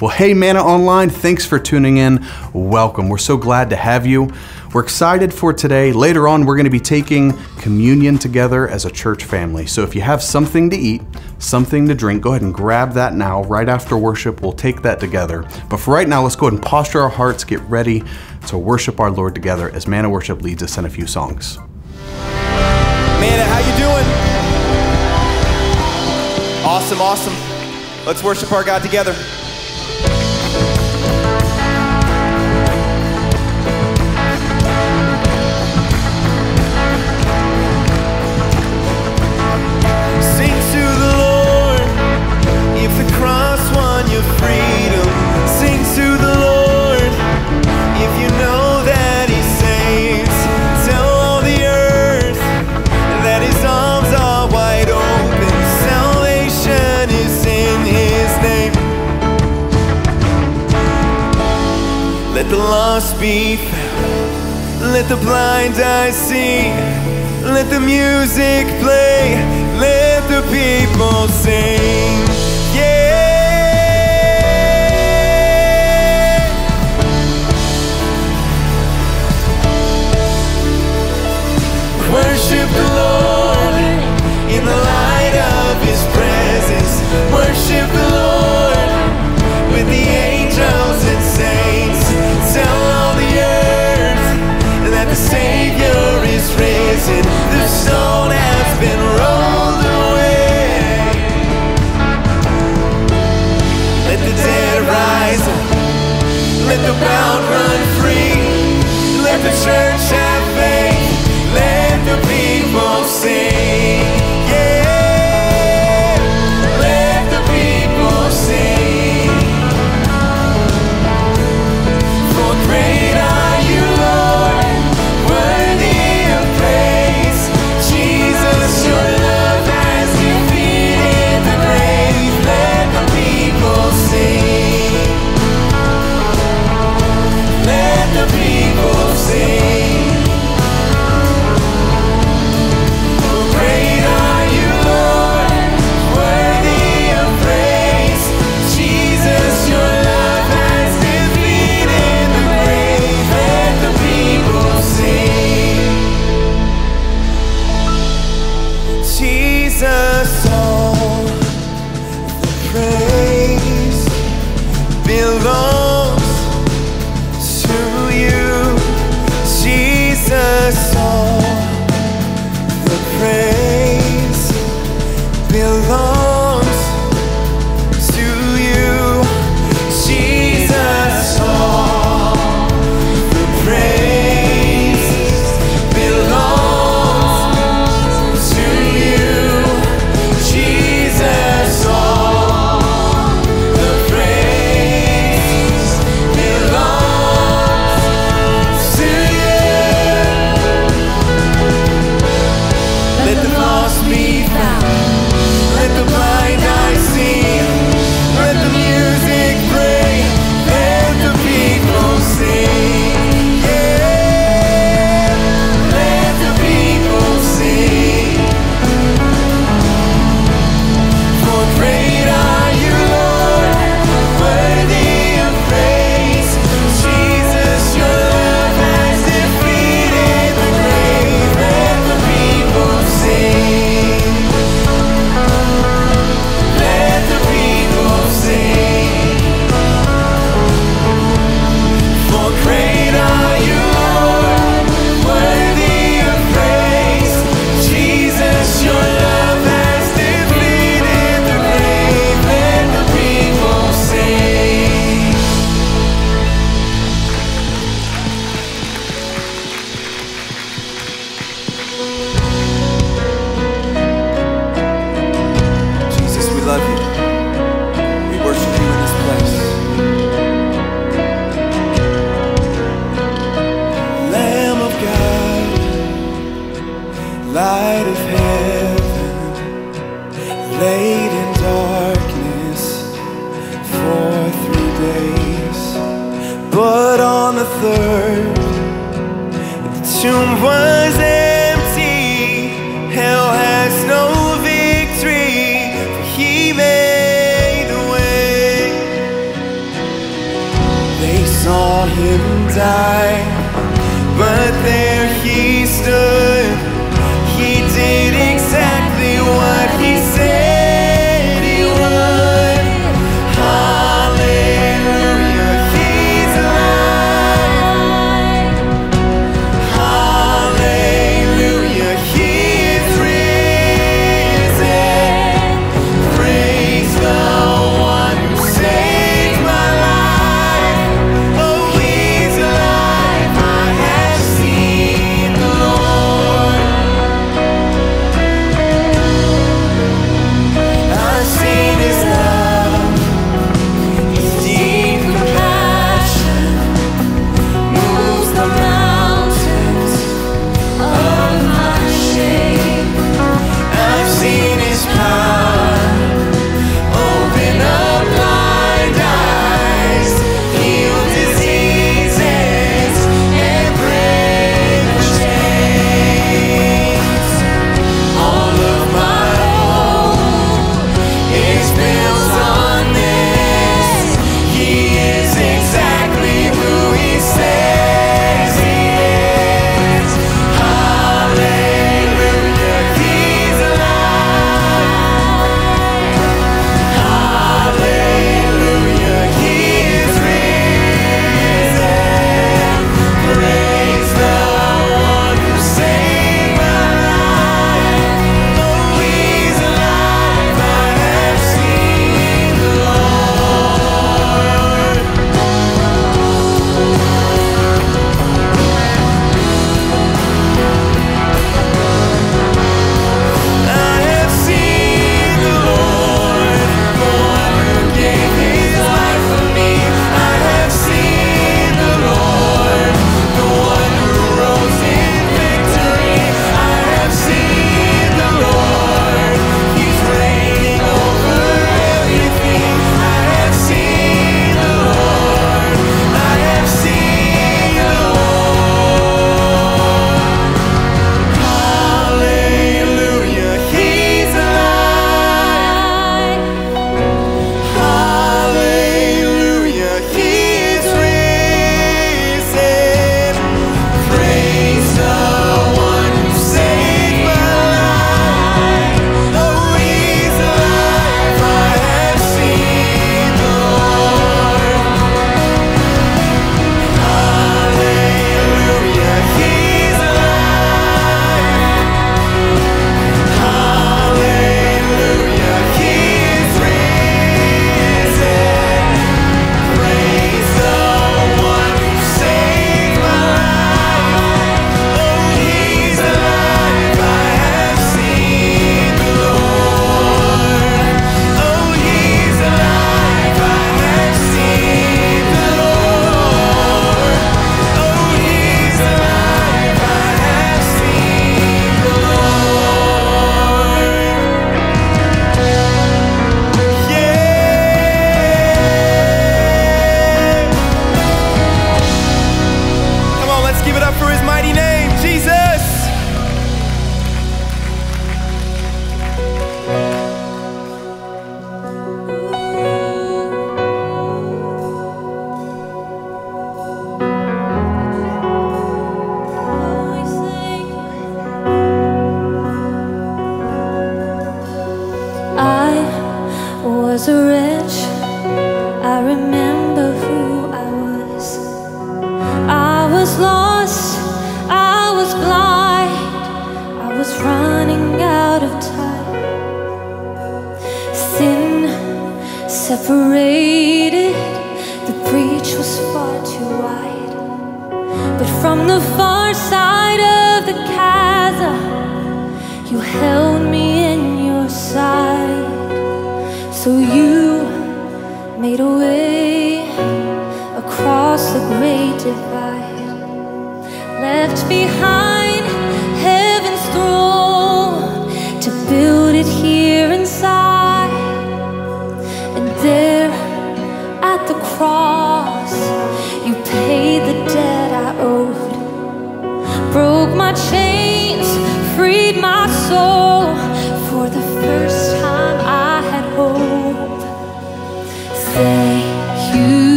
Well, hey, Manna Online, thanks for tuning in. Welcome. We're so glad to have you. We're excited for today. Later on, we're going to be taking communion together as a church family. So if you have something to eat, something to drink, go ahead and grab that now. Right after worship, we'll take that together. But for right now, let's go ahead and posture our hearts, get ready to worship our Lord together as Manna Worship leads us in a few songs. Manna, how you doing? Awesome, awesome. Let's worship our God together. Lost be found. Let the blind eyes see. Let the music play. Let the people sing. The stone has been rolled away. Let the dead rise. Let the bound run free. Let the church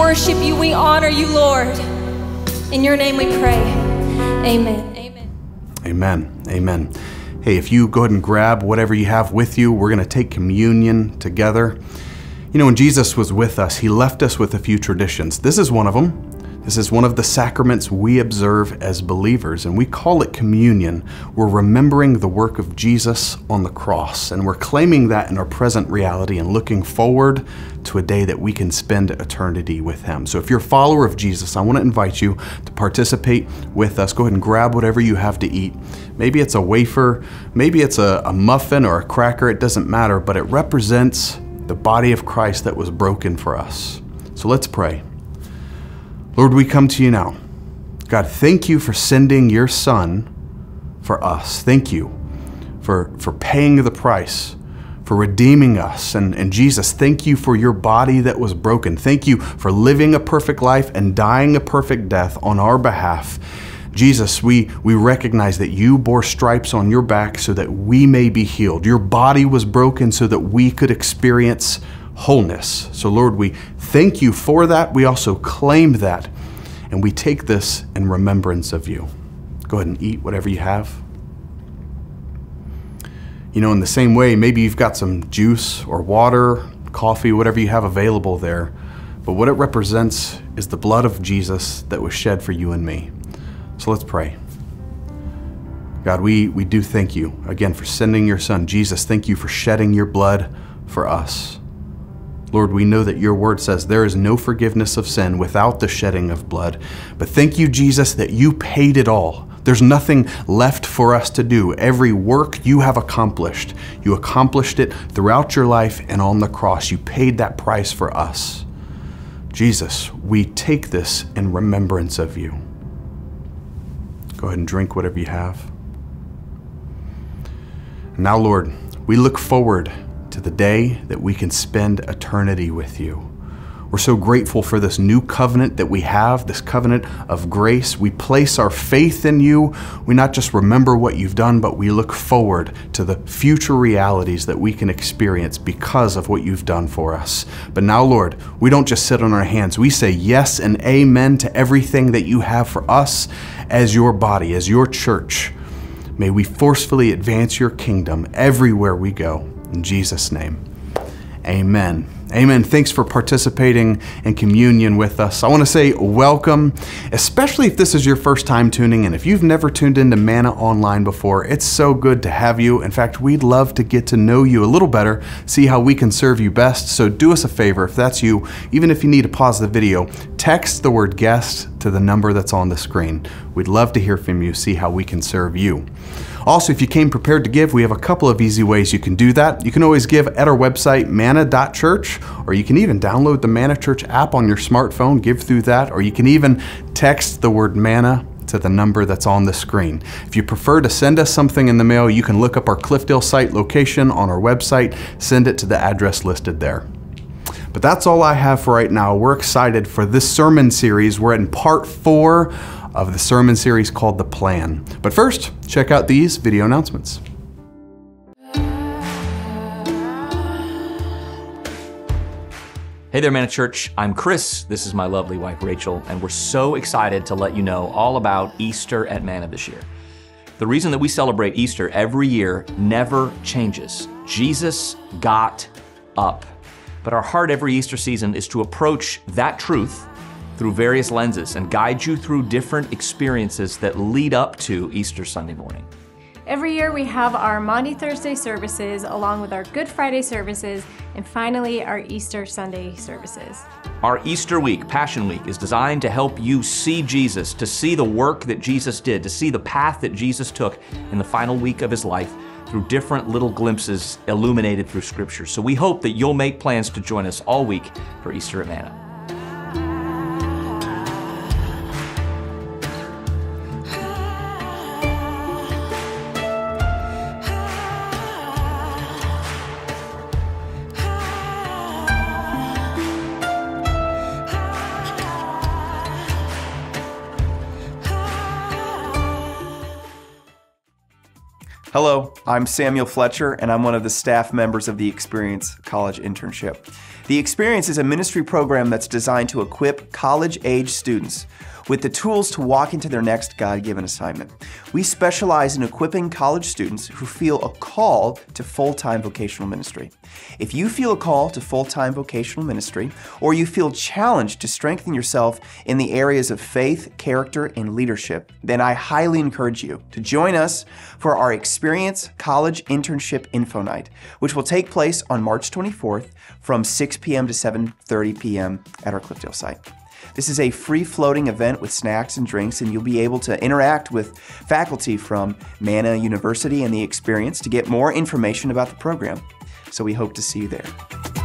worship you. We honor you, Lord. In your name we pray. Amen. Amen. Amen. Amen. Hey, if you go ahead and grab whatever you have with you, we're going to take communion together. You know, when Jesus was with us, he left us with a few traditions. This is one of them. This is one of the sacraments we observe as believers, and we call it communion. We're remembering the work of Jesus on the cross, and we're claiming that in our present reality and looking forward to a day that we can spend eternity with Him. So, if you're a follower of Jesus, I want to invite you to participate with us. Go ahead and grab whatever you have to eat. Maybe it's a wafer, maybe it's a, a muffin or a cracker, it doesn't matter, but it represents the body of Christ that was broken for us. So, let's pray. Lord, we come to you now. God, thank you for sending your Son for us. Thank you for, for paying the price, for redeeming us. And, and Jesus, thank you for your body that was broken. Thank you for living a perfect life and dying a perfect death on our behalf. Jesus, we, we recognize that you bore stripes on your back so that we may be healed. Your body was broken so that we could experience wholeness. So, Lord, we thank you for that. We also claim that, and we take this in remembrance of you. Go ahead and eat whatever you have. You know, in the same way, maybe you've got some juice or water, coffee, whatever you have available there. But what it represents is the blood of Jesus that was shed for you and me. So let's pray. God, we, we do thank you again for sending your son, Jesus. Thank you for shedding your blood for us. Lord, we know that your word says there is no forgiveness of sin without the shedding of blood. But thank you, Jesus, that you paid it all. There's nothing left for us to do. Every work you have accomplished, you accomplished it throughout your life and on the cross. You paid that price for us. Jesus, we take this in remembrance of you. Go ahead and drink whatever you have. Now, Lord, we look forward the day that we can spend eternity with you. We're so grateful for this new covenant that we have, this covenant of grace. We place our faith in you. We not just remember what you've done, but we look forward to the future realities that we can experience because of what you've done for us. But now, Lord, we don't just sit on our hands. We say yes and amen to everything that you have for us as your body, as your church. May we forcefully advance your kingdom everywhere we go. In Jesus' name, amen. Amen. Thanks for participating in communion with us. I want to say welcome, especially if this is your first time tuning in. If you've never tuned into Manna Online before, it's so good to have you. In fact, we'd love to get to know you a little better, see how we can serve you best. So do us a favor, if that's you, even if you need to pause the video, text the word guest to the number that's on the screen. We'd love to hear from you, see how we can serve you. Also, if you came prepared to give, we have a couple of easy ways you can do that. You can always give at our website, manna.church, or you can even download the Manna Church app on your smartphone, give through that, or you can even text the word manna to the number that's on the screen. If you prefer to send us something in the mail, you can look up our Cliffdale site location on our website, send it to the address listed there. But that's all I have for right now. We're excited for this sermon series. We're in part four of the sermon series called The Plan. But first, check out these video announcements. Hey there, Manna Church. I'm Chris. This is my lovely wife, Rachel, and we're so excited to let you know all about Easter at Manna this year. The reason that we celebrate Easter every year never changes. Jesus got up. But our heart every Easter season is to approach that truth through various lenses and guide you through different experiences that lead up to Easter Sunday morning. Every year we have our Maundy Thursday services along with our Good Friday services and finally our Easter Sunday services. Our Easter week, Passion Week, is designed to help you see Jesus, to see the work that Jesus did, to see the path that Jesus took in the final week of his life through different little glimpses illuminated through Scripture. So we hope that you'll make plans to join us all week for Easter at Manna. I'm Samuel Fletcher, and I'm one of the staff members of the Experience College Internship. The Experience is a ministry program that's designed to equip college age students with the tools to walk into their next God given assignment. We specialize in equipping college students who feel a call to full time vocational ministry. If you feel a call to full time vocational ministry, or you feel challenged to strengthen yourself in the areas of faith, character, and leadership, then I highly encourage you to join us for our Experience College Internship Info Night, which will take place on March 24th from 6 p.m. to 7:30 p.m. at our Cliffdale site. This is a free floating event with snacks and drinks, and you'll be able to interact with faculty from Manna University and the experience to get more information about the program. So we hope to see you there.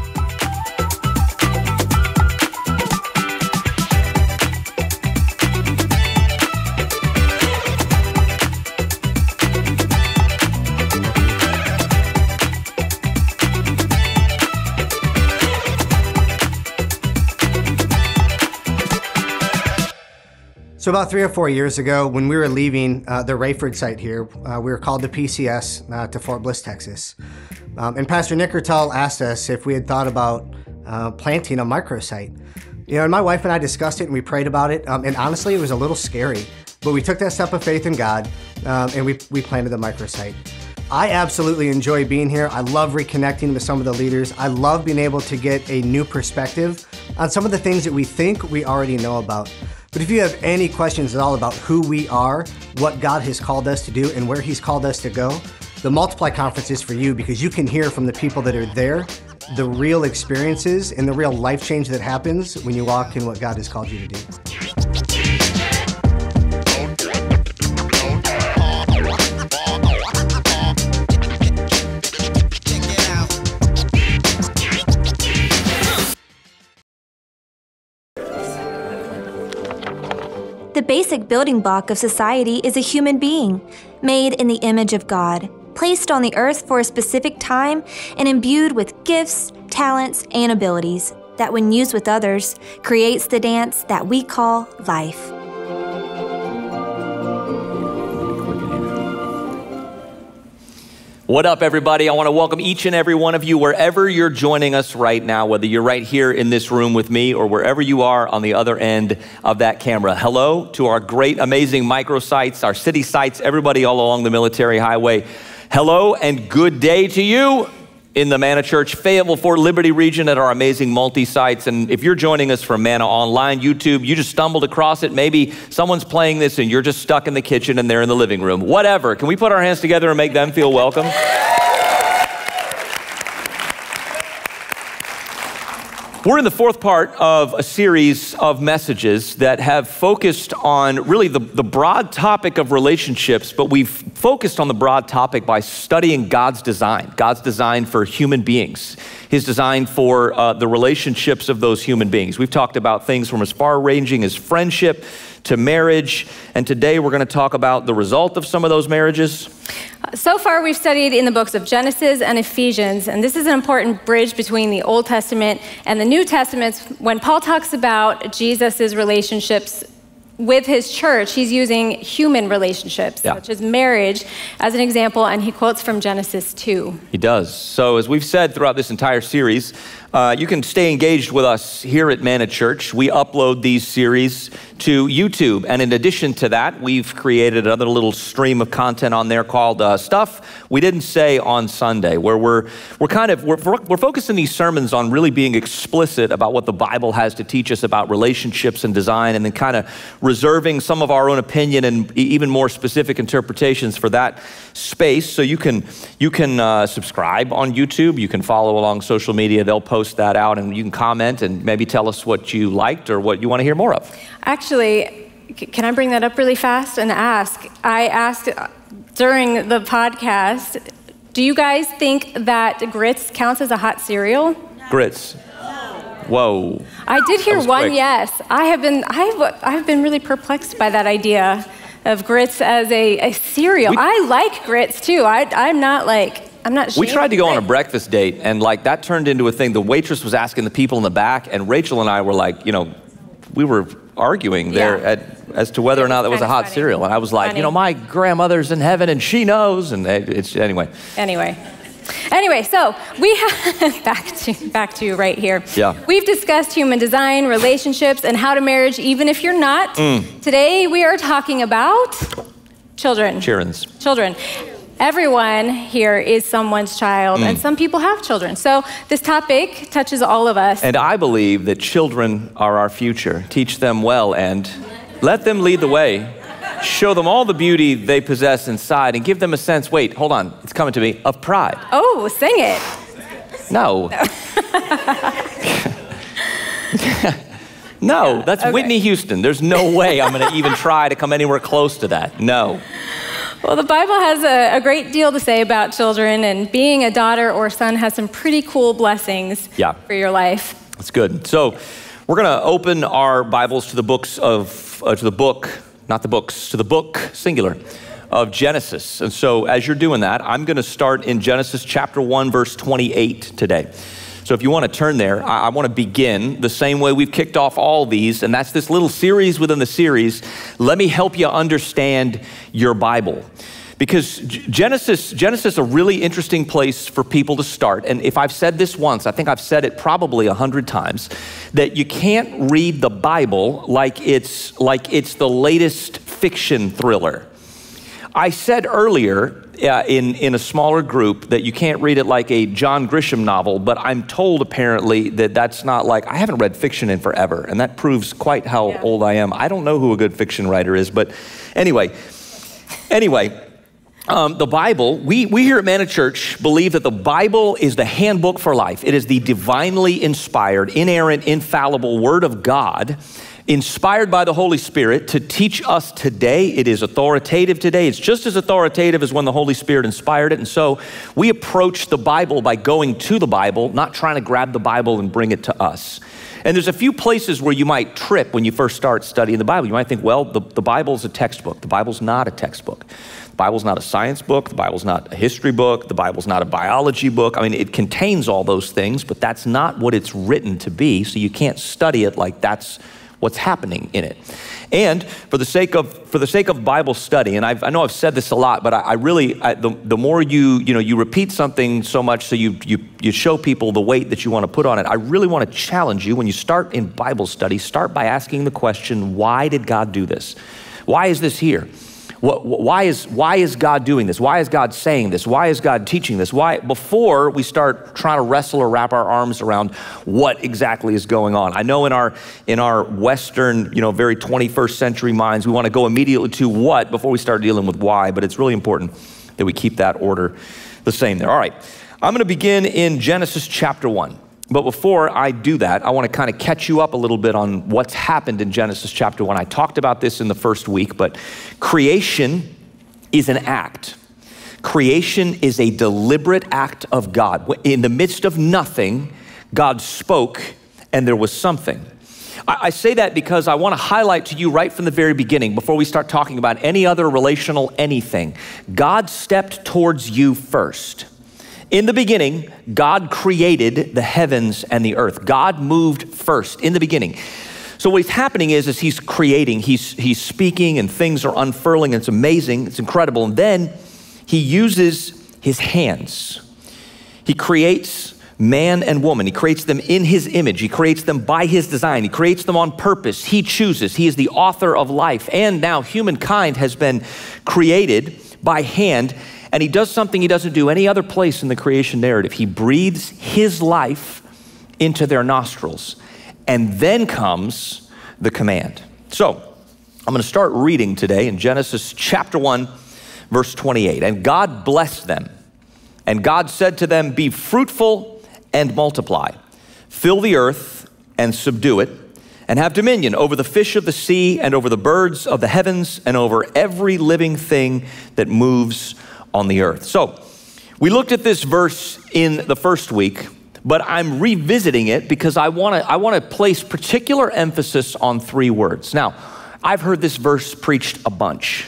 So about three or four years ago, when we were leaving uh, the Raeford site here, uh, we were called to PCS uh, to Fort Bliss, Texas. Um, and Pastor Nick Ertel asked us if we had thought about uh, planting a microsite. You know, and my wife and I discussed it and we prayed about it. Um, and honestly, it was a little scary, but we took that step of faith in God um, and we, we planted the microsite. I absolutely enjoy being here. I love reconnecting with some of the leaders. I love being able to get a new perspective on some of the things that we think we already know about. But if you have any questions at all about who we are, what God has called us to do, and where He's called us to go, the Multiply Conference is for you because you can hear from the people that are there the real experiences and the real life change that happens when you walk in what God has called you to do. The basic building block of society is a human being, made in the image of God, placed on the earth for a specific time, and imbued with gifts, talents, and abilities that, when used with others, creates the dance that we call life. What up, everybody? I want to welcome each and every one of you wherever you're joining us right now, whether you're right here in this room with me or wherever you are on the other end of that camera. Hello to our great, amazing microsites, our city sites, everybody all along the military highway. Hello and good day to you in the Manna Church Fayetteville Fort Liberty region at our amazing multi sites. And if you're joining us from Mana Online, YouTube, you just stumbled across it. Maybe someone's playing this and you're just stuck in the kitchen and they're in the living room. Whatever. Can we put our hands together and make them feel welcome? We're in the fourth part of a series of messages that have focused on really the, the broad topic of relationships, but we've focused on the broad topic by studying God's design, God's design for human beings, His design for uh, the relationships of those human beings. We've talked about things from as far ranging as friendship to marriage, and today we're going to talk about the result of some of those marriages. So far, we've studied in the books of Genesis and Ephesians, and this is an important bridge between the Old Testament and the New Testament. When Paul talks about Jesus' relationships with his church, he's using human relationships, Yeah. such as marriage, as an example, and he quotes from Genesis 2. He does. So, as we've said throughout this entire series, uh, you can stay engaged with us here at Manna Church. We upload these series to YouTube. And in addition to that, we've created another little stream of content on there called uh, Stuff We Didn't Say on Sunday, where we're, we're kind of, we're, we're focusing these sermons on really being explicit about what the Bible has to teach us about relationships and design, and then kind of reserving some of our own opinion and even more specific interpretations for that space. So you can, you can uh, subscribe on YouTube, you can follow along social media, they'll post that out, and you can comment and maybe tell us what you liked or what you want to hear more of. Actually, can I bring that up really fast and ask? I asked uh, during the podcast, do you guys think that grits counts as a hot cereal? Grits. Whoa. I did hear one quick. yes. I have been I've, I've been really perplexed by that idea of grits as a, a cereal. We- I like grits too. I, I'm not like I'm not. Sure. We tried to go on a breakfast date, and like that turned into a thing. The waitress was asking the people in the back, and Rachel and I were like, you know, we were arguing there Yeah. at, as to whether or not that was a hot funny. cereal. And I was like, Funny. you know, my grandmother's in heaven and she knows. And it's, anyway. Anyway. Anyway, so we have back to back to you right here. Yeah. We've discussed human design, relationships, and how to marriage even if you're not. Mm. Today we are talking about children. Cheerins. Children. Everyone here is someone's child, Mm. and some people have children. So this topic touches all of us. And I believe that children are our future. Teach them well and let them lead the way. Show them all the beauty they possess inside and give them a sense, wait, hold on, it's coming to me, of pride. oh, sing it. No. no, that's Okay. Whitney Houston. There's no way I'm going to even try to come anywhere close to that. No. Well, the Bible has a, a great deal to say about children, and being a daughter or son has some pretty cool blessings Yeah. for your life. That's good. So, we're going to open our Bibles to the books of, uh, to the book, not the books, to the book, singular, of Genesis. And so, as you're doing that, I'm going to start in Genesis chapter 1, verse 28 today. So, if you want to turn there, I, I want to begin the same way we've kicked off all these, and that's this little series within the series. Let me help you understand your Bible because Genesis Genesis is a really interesting place for people to start. And if I've said this once, I think I've said it probably a hundred times, that you can't read the Bible like it's like it's the latest fiction thriller. I said earlier uh, in, in a smaller group that you can't read it like a John Grisham novel, but I'm told apparently that that's not like, I haven't read fiction in forever, and that proves quite how Yeah. old I am. I don't know who a good fiction writer is, but anyway, anyway. Um, the Bible, we, we here at Manna Church believe that the Bible is the handbook for life. It is the divinely inspired, inerrant, infallible Word of God, inspired by the Holy Spirit to teach us today. It is authoritative today. It's just as authoritative as when the Holy Spirit inspired it. And so we approach the Bible by going to the Bible, not trying to grab the Bible and bring it to us. And there's a few places where you might trip when you first start studying the Bible. You might think, well, the, the Bible's a textbook. The Bible's not a textbook. The Bible's not a science book. The Bible's not a history book. The Bible's not a biology book. I mean, it contains all those things, but that's not what it's written to be. So you can't study it like that's what's happening in it. And for the sake of for the sake of Bible study, and I've, I know I've said this a lot, but I, I really I, the, the more you you know you repeat something so much, so you you you show people the weight that you want to put on it. I really want to challenge you when you start in Bible study. Start by asking the question, why did God do this? Why is this here? What, why, is, why is God doing this? Why is God saying this? Why is God teaching this? Why, before we start trying to wrestle or wrap our arms around what exactly is going on. I know in our, in our Western, you know, very 21st century minds, we want to go immediately to what before we start dealing with why, but it's really important that we keep that order the same there. All right, I'm going to begin in Genesis chapter 1. But before I do that, I want to kind of catch you up a little bit on what's happened in Genesis chapter 1. I talked about this in the first week, but creation is an act. Creation is a deliberate act of God. In the midst of nothing, God spoke and there was something. I I say that because I want to highlight to you right from the very beginning, before we start talking about any other relational anything, God stepped towards you first. In the beginning, God created the heavens and the earth. God moved first in the beginning. So what's happening is, is he's creating, he's, he's speaking, and things are unfurling. It's amazing, it's incredible. And then he uses his hands. He creates man and woman. He creates them in his image. He creates them by his design. He creates them on purpose. He chooses. He is the author of life. And now humankind has been created by hand. And he does something he doesn't do any other place in the creation narrative. He breathes his life into their nostrils. And then comes the command. So I'm going to start reading today in Genesis chapter 1, verse 28. And God blessed them. And God said to them, Be fruitful and multiply, fill the earth and subdue it, and have dominion over the fish of the sea and over the birds of the heavens and over every living thing that moves on the earth. So, we looked at this verse in the first week, but I'm revisiting it because I want to I want to place particular emphasis on three words. Now, I've heard this verse preached a bunch.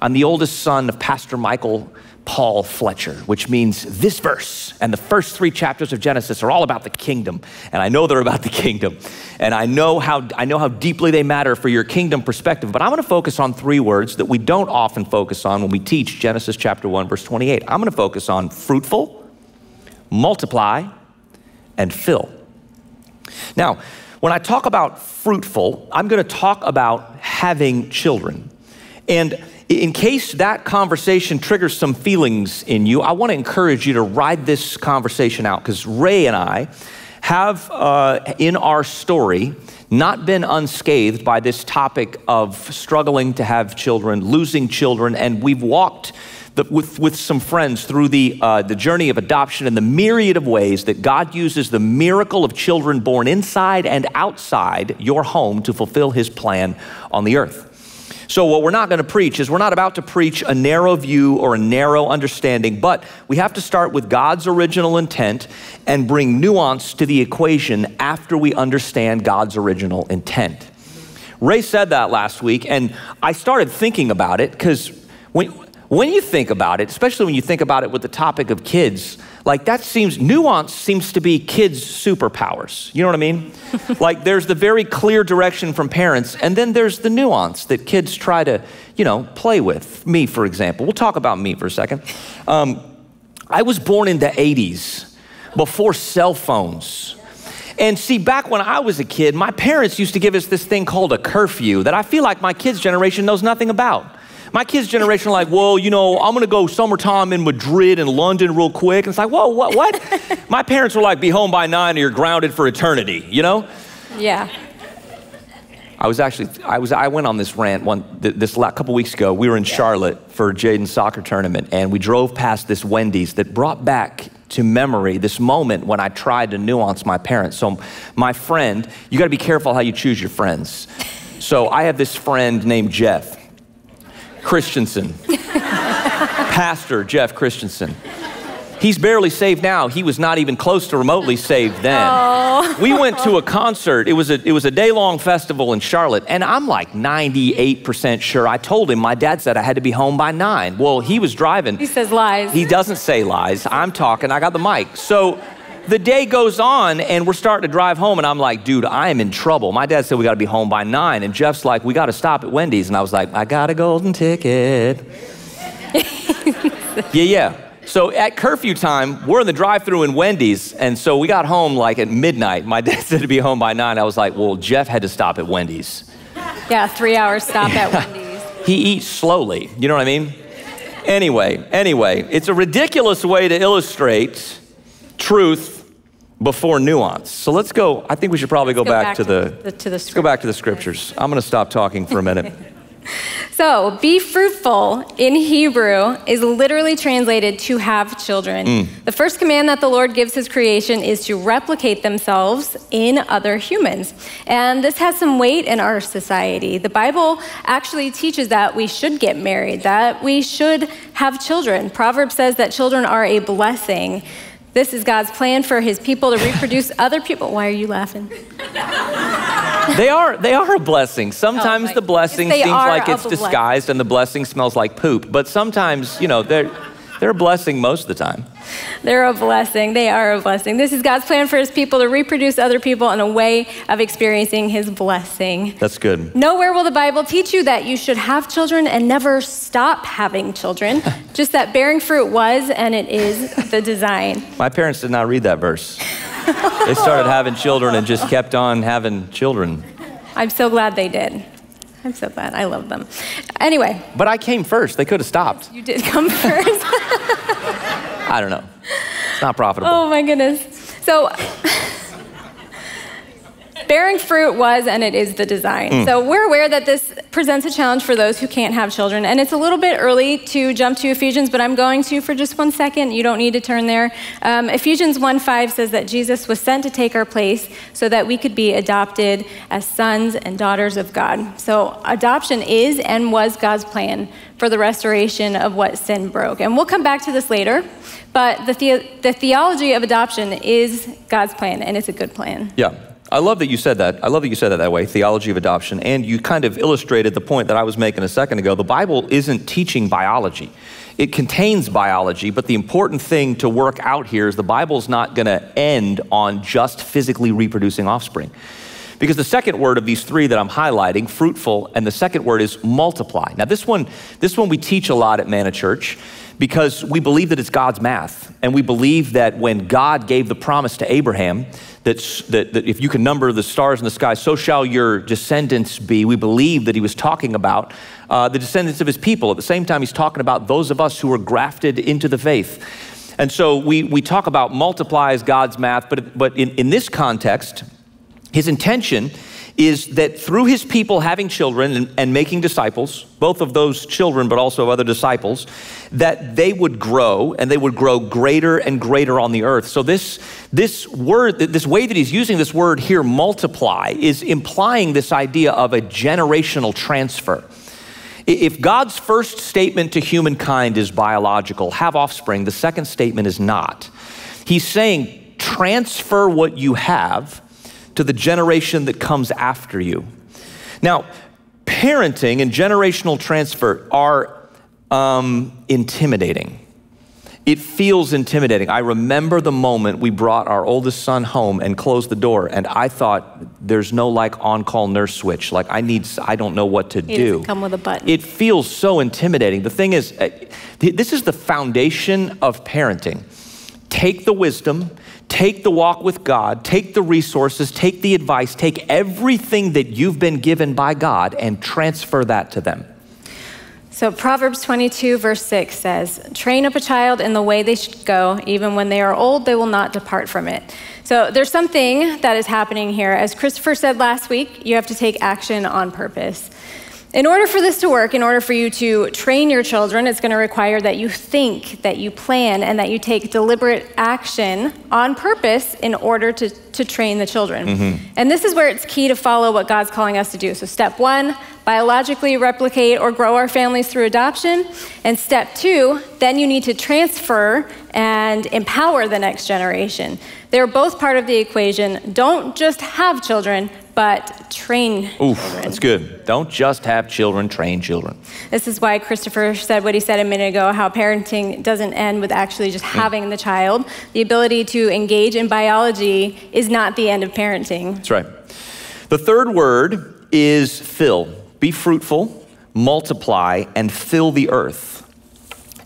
I'm the oldest son of Pastor Michael Paul Fletcher, which means this verse. And the first three chapters of Genesis are all about the kingdom. And I know they're about the kingdom. And I know how, I know how deeply they matter for your kingdom perspective. But I'm going to focus on three words that we don't often focus on when we teach Genesis chapter 1, verse 28. I'm going to focus on fruitful, multiply, and fill. Now, when I talk about fruitful, I'm going to talk about having children. And in case that conversation triggers some feelings in you, I want to encourage you to ride this conversation out because Rae and I have, uh, in our story, not been unscathed by this topic of struggling to have children, losing children, and we've walked the, with, with some friends through the, uh, the journey of adoption and the myriad of ways that God uses the miracle of children born inside and outside your home to fulfill his plan on the earth. So, what we're not going to preach is we're not about to preach a narrow view or a narrow understanding, but we have to start with God's original intent and bring nuance to the equation after we understand God's original intent. Rae said that last week, and I started thinking about it because when, when you think about it, especially when you think about it with the topic of kids, like that seems, nuance seems to be kids' superpowers. You know what I mean? like there's the very clear direction from parents, and then there's the nuance that kids try to, you know, play with. Me, for example. We'll talk about me for a second. Um, I was born in the 80s, before cell phones. And see, back when I was a kid, my parents used to give us this thing called a curfew that I feel like my kids' generation knows nothing about. My kids' generation are like, well, you know, I'm gonna go summertime in Madrid and London real quick. And it's like, whoa, what? what? My parents were like, be home by nine or you're grounded for eternity, you know? Yeah. I was actually, I was, I went on this rant one, this last couple weeks ago. We were in Charlotte for Jaden's soccer tournament, and we drove past this Wendy's that brought back to memory this moment when I tried to nuance my parents. So, my friend, you got to be careful how you choose your friends. So, I have this friend named Jeff Christensen, Pastor Jeff Christensen. He's barely saved now. He was not even close to remotely saved then. Oh. We went to a concert. It was a, it was a day long festival in Charlotte, and I'm like 98% sure. I told him my dad said I had to be home by nine. Well, he was driving. He says lies. He doesn't say lies. I'm talking, I got the mic. So the day goes on, and we're starting to drive home, and I'm like, dude, I am in trouble. My dad said we got to be home by nine, and Jeff's like, we got to stop at Wendy's. And I was like, I got a golden ticket. yeah, yeah. So at curfew time, we're in the drive through in Wendy's. And so we got home like at midnight. My dad said to be home by nine. I was like, well, Jeff had to stop at Wendy's. Yeah, three hours stop at Wendy's. He eats slowly. You know what I mean? Anyway, anyway, it's a ridiculous way to illustrate truth before nuance. So let's go. I think we should probably go, go back, back to, to the, the- to the let's go back to the scriptures. I'm going to stop talking for a minute. So, be fruitful in Hebrew is literally translated to have children. Mm. The first command that the Lord gives his creation is to replicate themselves in other humans. And this has some weight in our society. The Bible actually teaches that we should get married, that we should have children. Proverbs says that children are a blessing. This is God's plan for his people to reproduce other people. Why are you laughing? they are they are a blessing. Sometimes oh my- the blessing seems like a it's blessing. disguised and the blessing smells like poop. But sometimes, you know, they're they're a blessing most of the time. They're a blessing. They are a blessing. This is God's plan for his people to reproduce other people in a way of experiencing his blessing. That's good. Nowhere will the Bible teach you that you should have children and never stop having children, just that bearing fruit was and it is the design. My parents did not read that verse. they started having children and just kept on having children. I'm so glad they did. I'm so glad. I love them. Anyway, But I came first. They could have stopped. you did come first. I don't know. It's not profitable. Oh my goodness. So, bearing fruit was and it is the design. Mm. So, we're aware that this presents a challenge for those who can't have children. And it's a little bit early to jump to Ephesians, but I'm going to for just one second. You don't need to turn there. Um, Ephesians 1 5 says that Jesus was sent to take our place so that we could be adopted as sons and daughters of God. So, adoption is and was God's plan for the restoration of what sin broke. And we'll come back to this later. But the, the, the theology of adoption is God's plan, and it's a good plan. Yeah. I love that you said that. I love that you said that that way, theology of adoption. And you kind of illustrated the point that I was making a second ago. The Bible isn't teaching biology. It contains biology, but the important thing to work out here is the Bible's not going to end on just physically reproducing offspring. Because the second word of these three that I'm highlighting, fruitful, and the second word is multiply. Now, this one, this one we teach a lot at Manna Church because we believe that it's God's math. And we believe that when God gave the promise to Abraham, that, that, that if you can number the stars in the sky, so shall your descendants be. We believe that he was talking about uh, the descendants of his people. At the same time, he's talking about those of us who were grafted into the faith. And so we, we talk about multiply as God's math, but, but in, in this context, his intention is that through his people having children and, and, making disciples, both of those children, but also other disciples, that they would grow and they would grow greater and greater on the earth. So, this, this word, this way that he's using this word here, multiply, is implying this idea of a generational transfer. If God's first statement to humankind is biological, have offspring, the second statement is not. He's saying, transfer what you have to the generation that comes after you. Now, parenting and generational transfer are um, intimidating. It feels intimidating. I remember the moment we brought our oldest son home and closed the door, and I thought there's no like on-call nurse switch. Like I need, I don't know what to It do. come with a button. It feels so intimidating. The thing is, uh, this is the foundation of parenting. Take the wisdom, take the walk with God, take the resources, take the advice, take everything that you've been given by God and transfer that to them. So Proverbs 22, verse 6 says, Train up a child in the way they should go. Even when they are old, they will not depart from it. So there's something that is happening here. As Christopher said last week, you have to take action on purpose. In order for this to work, in order for you to train your children, it's going to require that you think, that you plan, and that you take deliberate action on purpose in order to, to train the children. Mm-hmm. And this is where it's key to follow what God's calling us to do. So, step one, biologically replicate or grow our families through adoption. And step two, then you need to transfer and empower the next generation. They're both part of the equation. Don't just have children, but train Oof, children. that's good. Don't just have children, train children. This is why Christopher said what he said a minute ago how parenting doesn't end with actually just hmm. having the child. The ability to engage in biology is not the end of parenting. That's right. The third word is fill. Be fruitful, multiply, and fill the earth.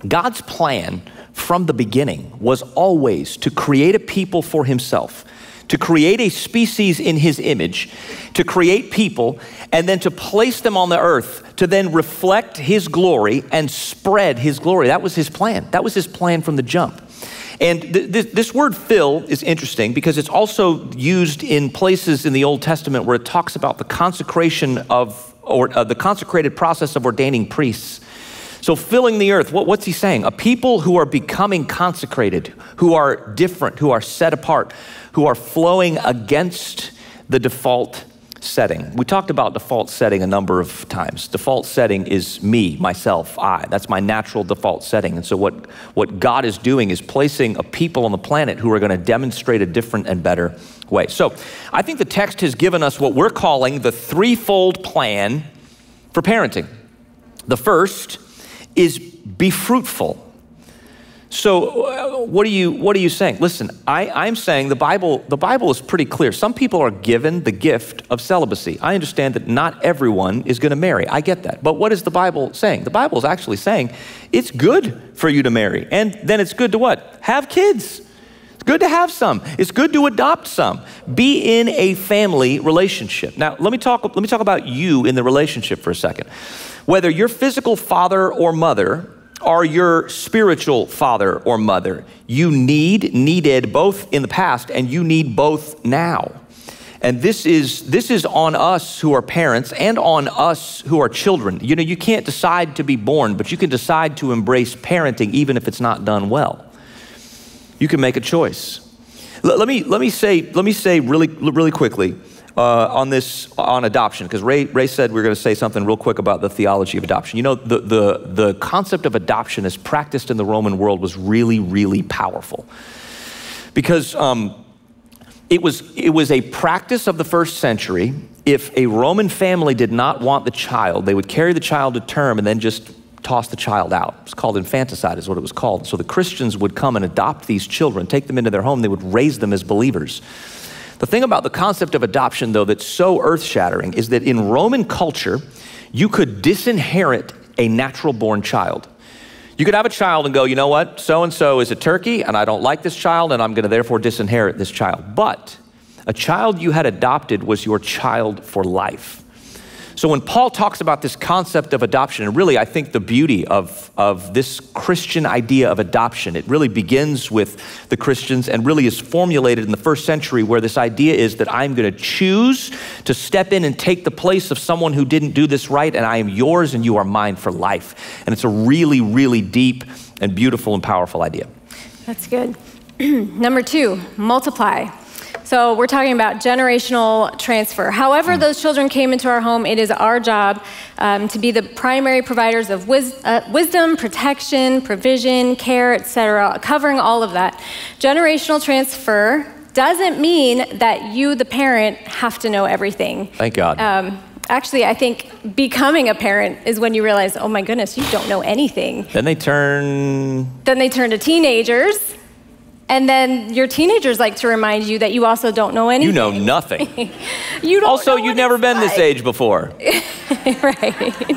God's plan from the beginning was always to create a people for himself, to create a species in his image, to create people, and then to place them on the earth to then reflect his glory and spread his glory. That was his plan. That was his plan from the jump. And th- th- this word fill is interesting because it's also used in places in the Old Testament where it talks about the consecration of, or uh, the consecrated process of ordaining priests. So, filling the earth, what, what's he saying? A people who are becoming consecrated, who are different, who are set apart, who are flowing against the default setting. We talked about default setting a number of times. Default setting is me, myself, I. That's my natural default setting. And so, what, what God is doing is placing a people on the planet who are going to demonstrate a different and better way. So, I think the text has given us what we're calling the threefold plan for parenting. The first is be fruitful. So, uh, what are you what are you saying? Listen, I, I'm saying the Bible the Bible is pretty clear. Some people are given the gift of celibacy. I understand that not everyone is going to marry. I get that. But what is the Bible saying? The Bible is actually saying it's good for you to marry, and then it's good to what? Have kids. It's good to have some. It's good to adopt some. Be in a family relationship. Now, let me talk let me talk about you in the relationship for a second. Whether your physical father or mother are your spiritual father or mother. You need, needed both in the past, and you need both now. And this is, this is on us who are parents and on us who are children. You know, you can't decide to be born, but you can decide to embrace parenting even if it's not done well. You can make a choice. Let, let me, let me say, let me say really, really quickly uh, on this on adoption because Rae, Rae said we are going to say something real quick about the theology of adoption. You know, the, the, the concept of adoption as practiced in the Roman world was really, really powerful because um, it, was, it was a practice of the first century. If a Roman family did not want the child, they would carry the child to term and then just toss the child out. It's called infanticide, is what it was called. So the Christians would come and adopt these children, take them into their home, they would raise them as believers. The thing about the concept of adoption, though, that's so earth shattering is that in Roman culture, you could disinherit a natural born child. You could have a child and go, you know what, so and so is a turkey, and I don't like this child, and I'm going to therefore disinherit this child. But a child you had adopted was your child for life. So when Paul talks about this concept of adoption, and really I think the beauty of, of this Christian idea of adoption, it really begins with the Christians and really is formulated in the first century where this idea is that I'm going to choose to step in and take the place of someone who didn't do this right, and I am yours and you are mine for life. And it's a really, really deep and beautiful and powerful idea. That's good. Number two, multiply. So we're talking about generational transfer. However, those children came into our home, it is our job um, to be the primary providers of wis- uh, wisdom, protection, provision, care, etc., covering all of that. Generational transfer doesn't mean that you, the parent, have to know everything. Thank God. Um, actually, I think becoming a parent is when you realize, oh my goodness, you don't know anything. then they turn Then they turn to teenagers, and then your teenagers like to remind you that you also don't know anything. you know nothing. You don't also, you've never been this age before. right.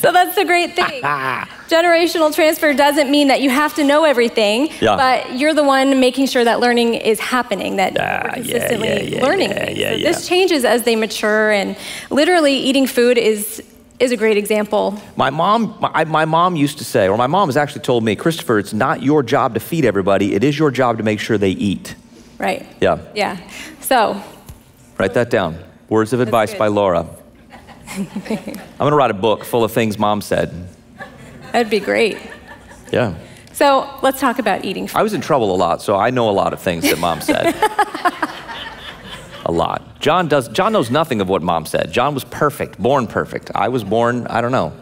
So that's the great thing. Generational transfer doesn't mean that you have to know everything, Yeah. but you're the one making sure that learning is happening, that Ah, we're consistently yeah, yeah, learning yeah, things. yeah, So yeah. This changes as they mature, and literally eating food is is a great example. My mom, my, my mom used to say, or my mom has actually told me, Christopher, it's not your job to feed everybody. It is your job to make sure they eat. Right. Yeah. Yeah. So Write that down. Words of advice by Laura. I'm going to write a book full of things mom said. that'd be great. Yeah. So let's talk about eating food. I was in trouble a lot, so I know a lot of things that mom said. a lot. John does John knows nothing of what mom said. John was perfect, born perfect. I was born, I don't know.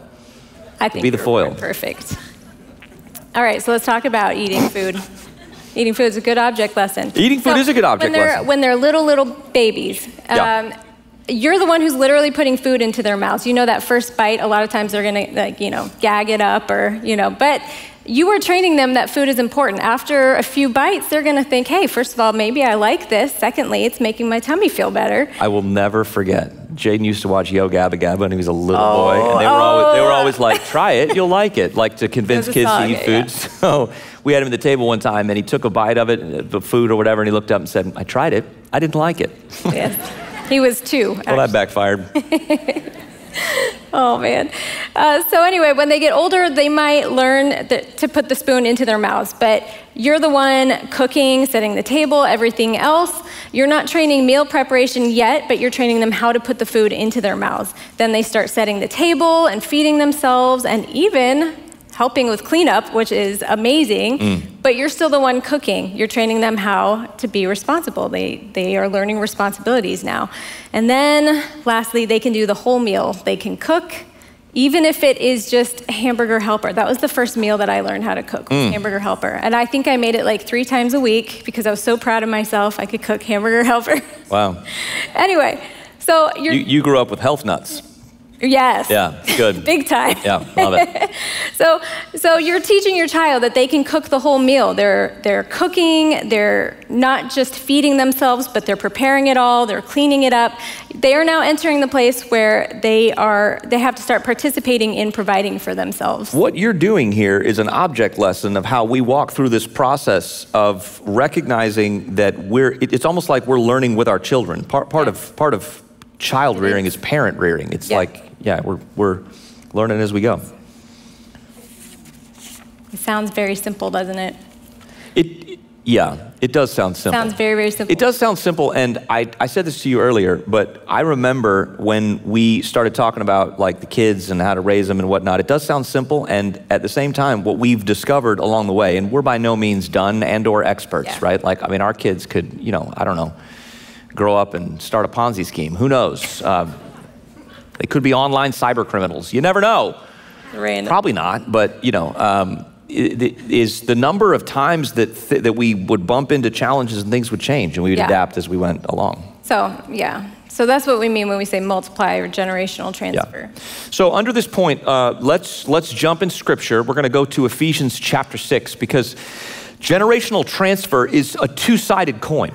I think be the foil. Perfect. All right, so let's talk about eating food. eating food is a good object lesson. Eating food is a good object when lesson. When they're little, little babies, Yeah. um, you're the one who's literally putting food into their mouths. You know that first bite, a lot of times they're gonna, like, you know, gag it up or, you know, but you are training them that food is important. After a few bites, they're gonna think, hey, first of all, maybe I like this. Secondly, it's making my tummy feel better. I will never forget. Jaden used to watch Yo Gabba Gabba when he was a little boy, and they were, oh. always, they were always like, "Try it, you'll like it, like to convince There's a kids to song, eat yeah. food." So we had him at the table one time, and he took a bite of it, uh, the food or whatever, and he looked up and said, "I tried it, I didn't like it." yes. He was two. Well, that backfired. Oh man. Uh, so anyway, when they get older, they might learn to put the spoon into their mouths. But you're the one cooking, setting the table, everything else. You're not training meal preparation yet, but you're training them how to put the food into their mouths. Then they start setting the table and feeding themselves, and even helping with cleanup, which is amazing. Mm. But you're still the one cooking. You're training them how to be responsible. They, they are learning responsibilities now. And then lastly, they can do the whole meal. They can cook, even if it is just hamburger helper. That was the first meal that I learned how to cook, was mm. hamburger helper. And I think I made it like three times a week because I was so proud of myself. I could cook hamburger helper. Wow. anyway, so you're, You, you grew up with health nuts. Yes. Yeah, good. Big time. Yeah, love it. So, so you're teaching your child that they can cook the whole meal. They're, they're cooking, they're not just feeding themselves, but they're preparing it all, they're cleaning it up. They are now entering the place where they, are, they have to start participating in providing for themselves. What you're doing here is an object lesson of how we walk through this process of recognizing that we're, it- it's almost like we're learning with our children. Part, part, of, part of child rearing is parent rearing. It's Yeah. like, yeah, we're, we're learning as we go. It sounds very simple, doesn't it? It, yeah, it does sound simple. Sounds very, very simple. It does sound simple, and I, I said this to you earlier, but I remember when we started talking about like the kids and how to raise them and whatnot. It does sound simple, and at the same time, what we've discovered along the way, and we're by no means done and/or experts, Yeah. right? Like, I mean, our kids could, you know, I don't know, grow up and start a Ponzi scheme. Who knows? Um, they could be online cyber criminals. You never know. Probably not, but you know, um, is the number of times that th- that we would bump into challenges and things would change, and we would Yeah. adapt as we went along. So, yeah, So that's what we mean when we say multiply or generational transfer. Yeah. So under this point, uh, let's let's jump in Scripture. We're going to go to Ephesians chapter six because generational transfer is a two-sided coin.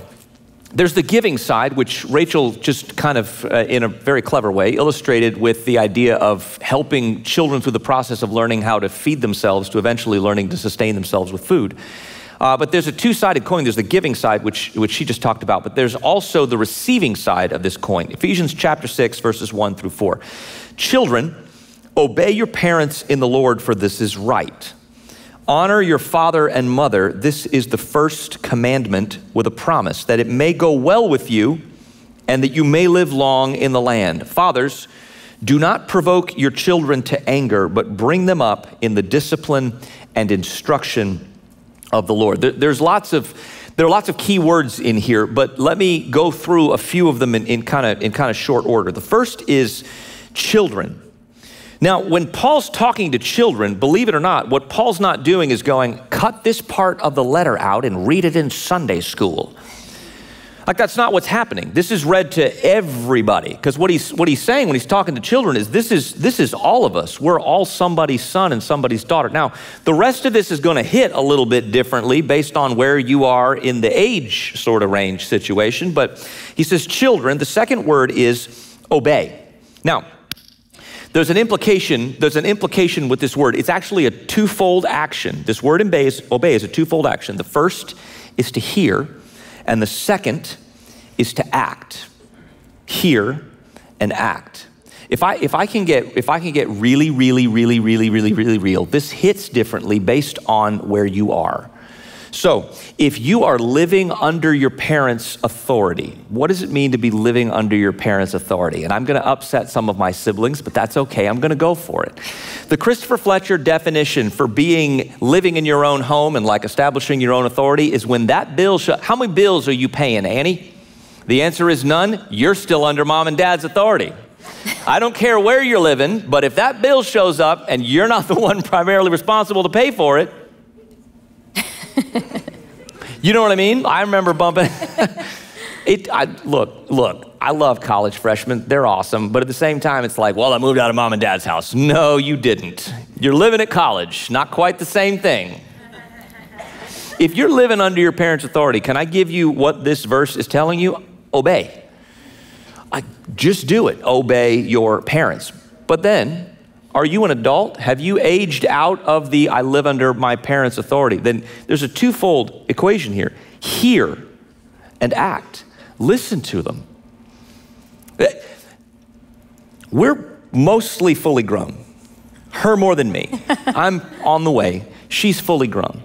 There's the giving side, which Rachel just kind of, uh, in a very clever way, illustrated with the idea of helping children through the process of learning how to feed themselves to eventually learning to sustain themselves with food. Uh, but there's a two sided coin. There's the giving side, which, which she just talked about, but there's also the receiving side of this coin. Ephesians chapter 6, verses 1 through 4. Children, obey your parents in the Lord, for this is right. Honor your father and mother. This is the first commandment with a promise that it may go well with you and that you may live long in the land. Fathers, do not provoke your children to anger, but bring them up in the discipline and instruction of the Lord. There- There's lots of there are lots of key words in here, but let me go through a few of them in kind of in kind of short order. The first is children. Now, when Paul's talking to children, believe it or not, what Paul's not doing is going, cut this part of the letter out and read it in Sunday school. Like that's not what's happening. This is read to everybody. Because what he's what he's saying when he's talking to children is this is this is all of us. We're all somebody's son and somebody's daughter. Now, the rest of this is going to hit a little bit differently based on where you are in the age sort of range situation. But he says children, the second word is obey. Now, there's an implication there's an implication with this word. It's actually a twofold action. This word obey is, obey is a twofold action. The first is to hear and the second is to act. Hear and act. If I, if I can get if I can get really really really really really really real this hits differently based on where you are so, if you are living under your parents' authority, what does it mean to be living under your parents' authority? And I'm going to upset some of my siblings, but that's okay. I'm going to go for it. The Christopher Fletcher definition for being living in your own home and like establishing your own authority is when that bill, sh- how many bills are you paying, Annie? The answer is none. You're still under mom and dad's authority. I don't care where you're living, but if that bill shows up and you're not the one primarily responsible to pay for it, you know what I mean? I remember bumping. it, I, look, look, I love college freshmen. They're awesome. But at the same time, it's like, well, I moved out of mom and dad's house. No, you didn't. You're living at college. Not quite the same thing. If you're living under your parents' authority, can I give you what this verse is telling you? Obey. I, just do it. Obey your parents. But then, are you an adult? Have you aged out of the I live under my parents' authority? Then there's a twofold equation here hear and act. Listen to them. We're mostly fully grown. Her more than me. I'm on the way. She's fully grown.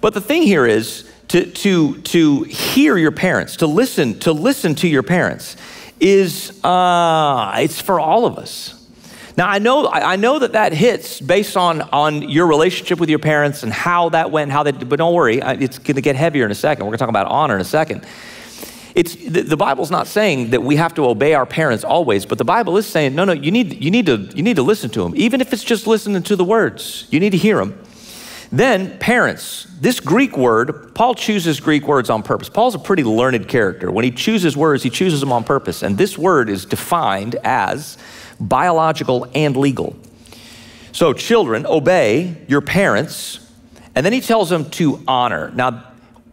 But the thing here is to, to, to hear your parents, to listen, to listen to your parents is, uh, it's for all of us. Now I know I know that that hits based on on your relationship with your parents and how that went, how that. But don't worry, it's going to get heavier in a second. We're going to talk about honor in a second. It's the, the Bible's not saying that we have to obey our parents always, but the Bible is saying no, no. You need you need to you need to listen to them, even if it's just listening to the words. You need to hear them. Then, parents, this Greek word, Paul chooses Greek words on purpose. Paul's a pretty learned character. When he chooses words, he chooses them on purpose. And this word is defined as biological and legal. So, children, obey your parents. And then he tells them to honor. Now,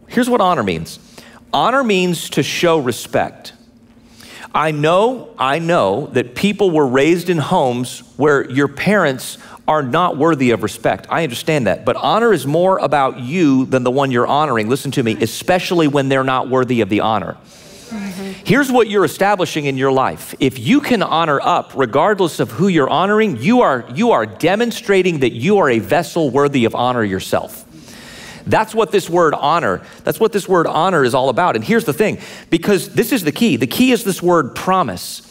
here's what honor means honor means to show respect. I know, I know that people were raised in homes where your parents are not worthy of respect. I understand that. But honor is more about you than the one you're honoring. Listen to me, especially when they're not worthy of the honor. Here's what you're establishing in your life. If you can honor up, regardless of who you're honoring, you are, you are demonstrating that you are a vessel worthy of honor yourself. That's what this word honor, that's what this word honor is all about. And here's the thing, because this is the key. The key is this word promise.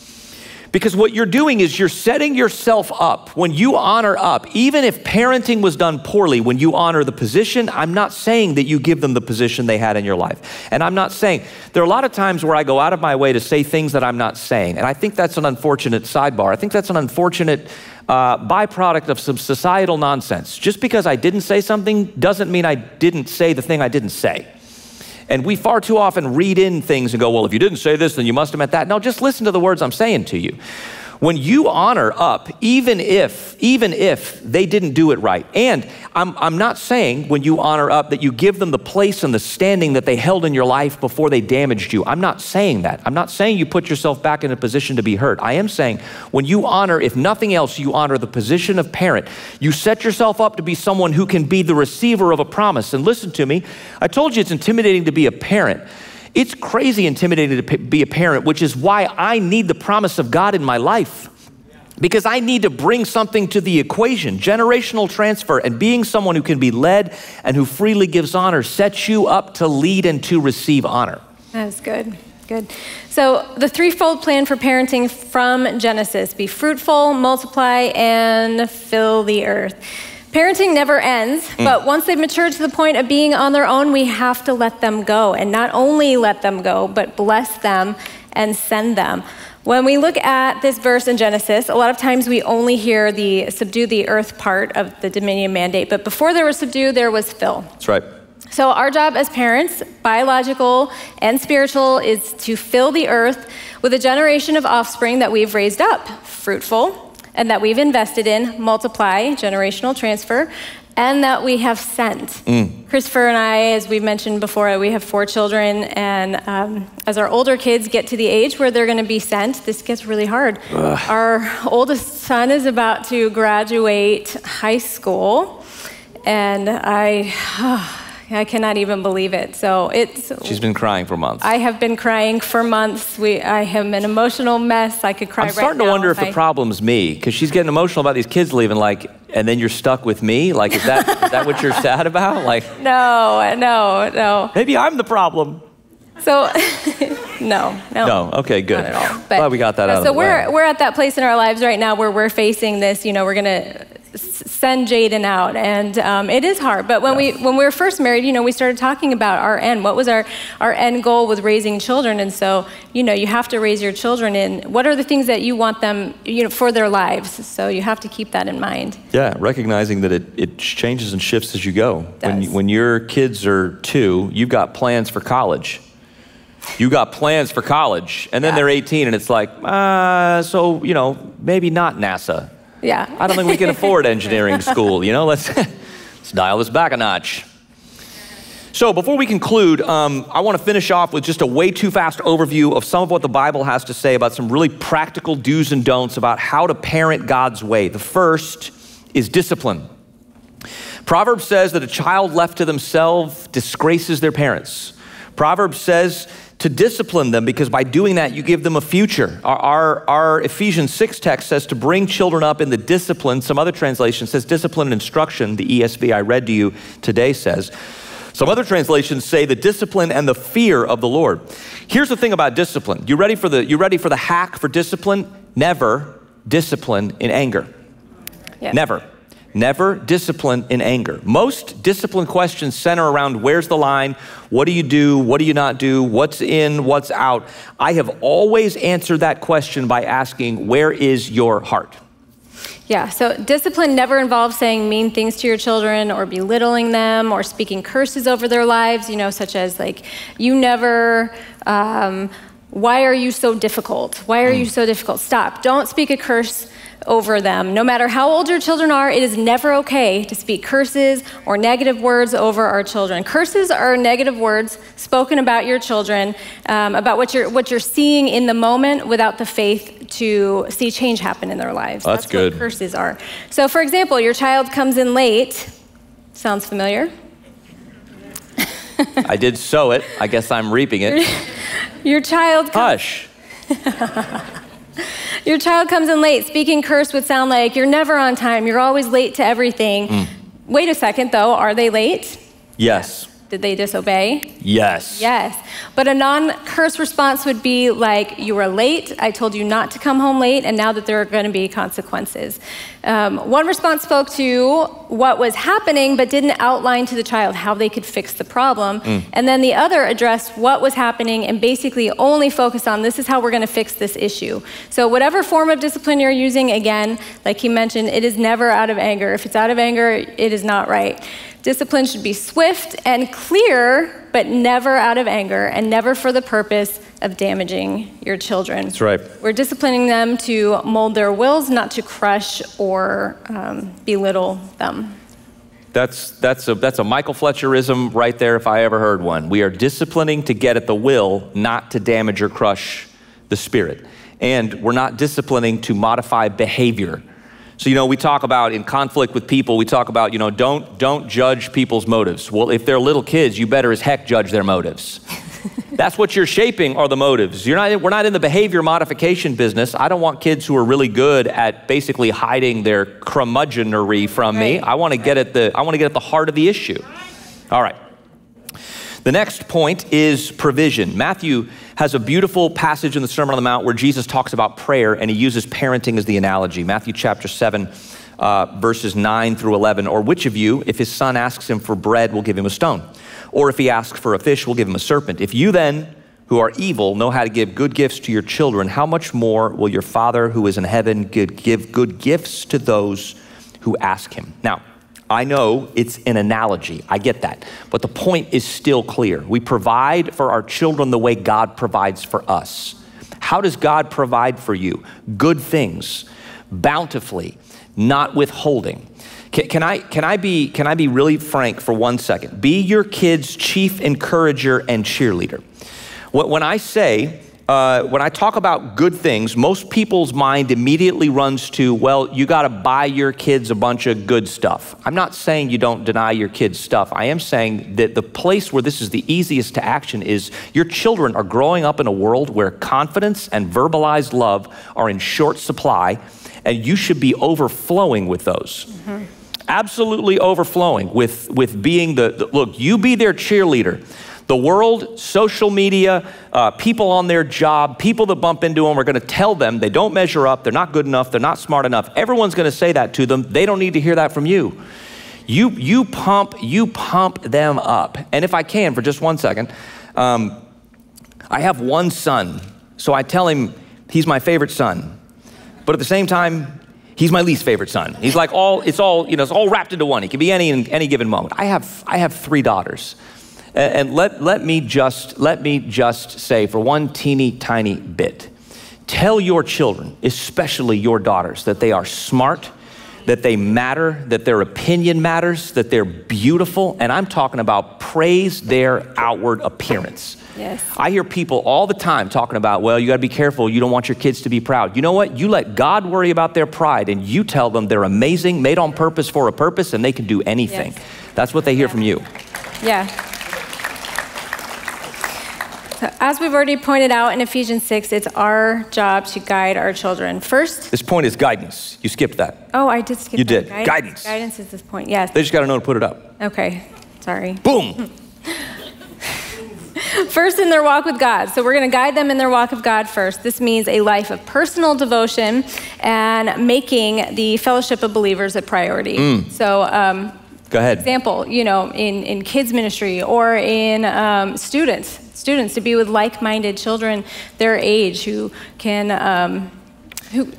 Because what you're doing is you're setting yourself up. When you honor up, even if parenting was done poorly, when you honor the position, I'm not saying that you give them the position they had in your life. And I'm not saying, there are a lot of times where I go out of my way to say things that I'm not saying. And I think that's an unfortunate sidebar. I think that's an unfortunate uh, byproduct of some societal nonsense. Just because I didn't say something doesn't mean I didn't say the thing I didn't say. And we far too often read in things and go, well, if you didn't say this, then you must have meant that. No, just listen to the words I'm saying to you. When you honor up, even if, even if they didn't do it right, and I'm, I'm not saying when you honor up that you give them the place and the standing that they held in your life before they damaged you. I'm not saying that. I'm not saying you put yourself back in a position to be hurt. I am saying when you honor, if nothing else, you honor the position of parent, you set yourself up to be someone who can be the receiver of a promise. And listen to me, I told you it's intimidating to be a parent. It's crazy intimidating to be a parent, which is why I need the promise of God in my life. Because I need to bring something to the equation. Generational transfer and being someone who can be led and who freely gives honor sets you up to lead and to receive honor. That's good. Good. So, the threefold plan for parenting from Genesis be fruitful, multiply, and fill the earth. Parenting never ends, Mm. but once they've matured to the point of being on their own, we have to let them go. And not only let them go, but bless them and send them. When we look at this verse in Genesis, a lot of times we only hear the subdue the earth part of the dominion mandate, but before there was subdue, there was fill. That's right. So, our job as parents, biological and spiritual, is to fill the earth with a generation of offspring that we've raised up, fruitful, and that we've invested in, multiply, generational transfer, and that we have sent. Christopher and I, as we've mentioned before, we have four children, and um, as our older kids get to the age where they're going to be sent, this gets really hard. Our oldest son is about to graduate high school, and I. I cannot even believe it. So it's. She's been crying for months. I have been crying for months. We, I am an emotional mess. I could cry I'm right starting to wonder if I- the problem's me because she's getting emotional about these kids leaving. Like, and then you're stuck with me. Like, is that is that what you're sad about? Like, No, no, no. maybe I'm the problem. So, no, no. No. Okay. Good. Not at all. Glad we got that no, out of so the we're way. we're at that place in our lives right now where we're facing this. You know, we're gonna send Jaden out, and um, it is hard. But when we when we were first married, you know, we started talking about our end. What was our our end goal with raising children? And so, you know, you have to raise your children in what are the things that you want them, you know, for their lives. So you have to keep that in mind. Yeah, recognizing that it, it changes and shifts as you go. When, when your kids are two, you've got plans for college. You got plans for college, and then Yeah. they're 18, and it's like, uh, so, you know, maybe not NASA. Yeah. I don't think we can afford engineering school, you know? Let's, let's dial this back a notch. So, before we conclude, um, I want to finish off with just a way too fast overview of some of what the Bible has to say about some really practical do's and don'ts about how to parent God's way. The first is discipline. Proverbs says that a child left to themselves disgraces their parents. Proverbs says to discipline them because by doing that, you give them a future. Our, our, our Ephesians 6 text says to bring children up in the discipline. Some other translation says discipline and instruction. The ESV I read to you today says. Some other translations say the discipline and the fear of the Lord. Here's the thing about discipline. You ready for the, you ready for the hack for discipline? Never discipline in anger. Yeah. Never. Never discipline in anger. Most discipline questions center around where's the line? What do you do? What do you not do? What's in? What's out? I have always answered that question by asking, where is your heart? Yeah, so discipline never involves saying mean things to your children or belittling them or speaking curses over their lives, you know, such as like, you never, um, why are you so difficult? Why are you so difficult? Stop. Don't speak a curse over them. No matter how old your children are, it is never okay to speak curses or negative words over our children. Curses are negative words spoken about your children, um, about what you're, what you're seeing in the moment without the faith to see change happen in their lives. That's what good. curses are. So, for example, your child comes in late. Sounds familiar? I did sow it. I guess I'm reaping it. Your child comes Hush. Your child comes in late. Speaking curse would sound like you're never on time. You're always late to everything. Mm. Wait a second, though. Are they late? Yes. Did they disobey? Yes. Yes. But a non curse response would be like, You were late. I told you not to come home late, and now that there are going to be consequences. Um, one response spoke to what was happening, but didn't outline to the child how they could fix the problem. And then the other addressed what was happening and basically only focused on this is how we're going to fix this issue. So, whatever form of discipline you're using, again, like he mentioned, it is never out of anger. If it's out of anger, it is not right. Discipline should be swift and clear, but never out of anger and never for the purpose of damaging your children. That's right. We're disciplining them to mold their wills, not to crush or um, belittle them. That's, that's, a, that's a Michael Fletcherism right there, if I ever heard one. We are disciplining to get at the will, not to damage or crush the spirit. And we're not disciplining to modify behavior. So, you know, we talk about in conflict with people, we talk about, you know, don't, don't judge people's motives. Well, if they're little kids, you better as heck judge their motives. That's what you're shaping are the motives. You're not, we're not in the behavior modification business. I don't want kids who are really good at basically hiding their curmudgeonry from me. I want to get at the I want to get at the heart of the issue. All right. The next point is provision. Matthew has a beautiful passage in the Sermon on the Mount where Jesus talks about prayer and he uses parenting as the analogy. Matthew chapter 7, uh, verses 9 through 11. Or which of you, if his son asks him for bread, will give him a stone? Or if he asks for a fish, will give him a serpent? If you then, who are evil, know how to give good gifts to your children, how much more will your Father who is in heaven give give good gifts to those who ask him? Now, I know it's an analogy. I get that. But the point is still clear. We provide for our children the way God provides for us. How does God provide for you? Good things, bountifully, not withholding. Can, can I, can, I be, can I be really frank for one second? Be your kid's chief encourager and cheerleader. When when I say, uh, when I talk about good things, most people's mind immediately runs to, well, you got to buy your kids a bunch of good stuff. I'm not saying you don't deny your kids stuff. I am saying that the place where this is the easiest to action is your children are growing up in a world where confidence and verbalized love are in short supply, and you should be overflowing with those absolutely overflowing with, with being the, the- look, you be their cheerleader. The world, social media, uh, people on their job, people that bump into them are going to tell them they don't measure up, they're not good enough, they're not smart enough. Everyone's going to say that to them. They don't need to hear that from you. You, you pump, you pump them up. And if I can, for just one second, um, I have one son, so I tell him he's my favorite son. But at the same time, he's my least favorite son. He's like all, it's all, you know, it's all wrapped into one. He can be any in any given moment. I have, I have three daughters. And let, let me just, let me just say for one teeny tiny bit, tell your children, especially your daughters, that they are smart, that they matter, that their opinion matters, that they're beautiful. And I'm talking about praise their outward appearance. Yes. I hear people all the time talking about, well, you got to be careful. You don't want your kids to be proud. You know what? You let God worry about their pride and you tell them they're amazing, made on purpose for a purpose, and they can do anything. Yes. That's what they hear from you. Yeah. So as we've already pointed out in Ephesians 6, it's our job to guide our children. First, This point is guidance. You skipped that. oh, I did skip You that. did. Guidance. Guidance is this point, yes. They just got to know to put it up. Okay, sorry. Boom. First, in their walk with God. So, we're going to guide them in their walk of God first. This means a life of personal devotion and making the fellowship of believers a priority. Mm. So, um, Go ahead. example, you know, in, in kids ministry or in um, students, students to be with like-minded children their age who can, um, who,